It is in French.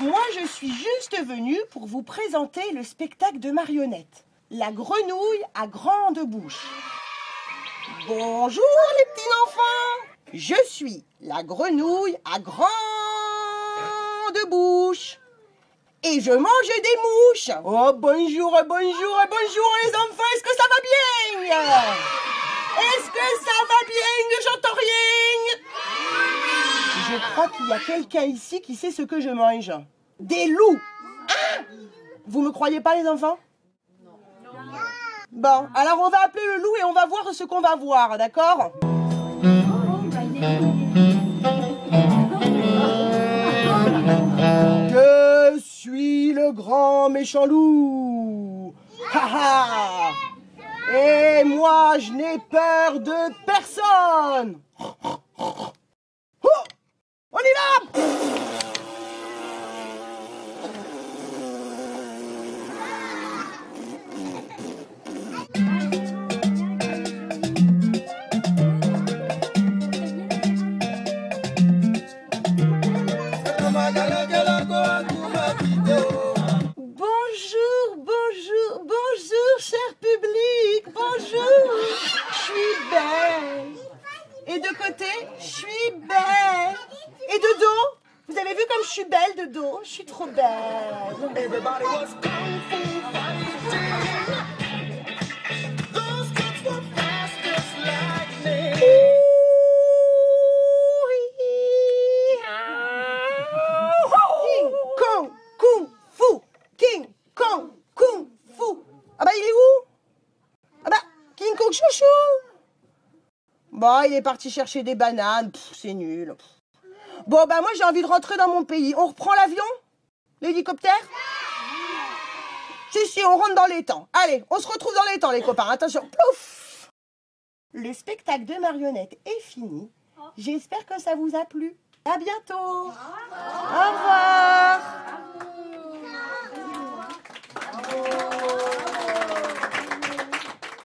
Moi, je suis juste venue pour vous présenter le spectacle de marionnettes. La grenouille à grande bouche. Bonjour les petits enfants Je suis la grenouille à grande bouche. Et je mange des mouches. Oh, bonjour, bonjour, bonjour les enfants, est-ce que ça va bien? Est-ce que ça va bien? J'entends rien Je crois qu'il y a quelqu'un ici qui sait ce que je mange. Des loups. Ah Vous me croyez pas les enfants Bon, alors on va appeler le loup et on va voir ce qu'on va voir, d'accord Je suis le grand méchant loup. Ha ha. Et moi, je n'ai peur de personne Bonjour, bonjour, bonjour, cher public, bonjour. Je suis belle. Et de côté, je suis belle. Et de dos, vous avez vu comme je suis belle de dos? Je suis trop belle. King Kong Kung Fu Ah bah il est où? Ah bah King Kong chouchou Bon, il est parti chercher des bananes, c'est nul. Bon bah moi j'ai envie de rentrer dans mon pays. On reprend l'avion? L'hélicoptère? Si si, on rentre dans les temps. Allez, on se retrouve dans les temps les copains. Attention, plouf Le spectacle de marionnettes est fini. J'espère que ça vous a plu. À bientôt. Au revoir.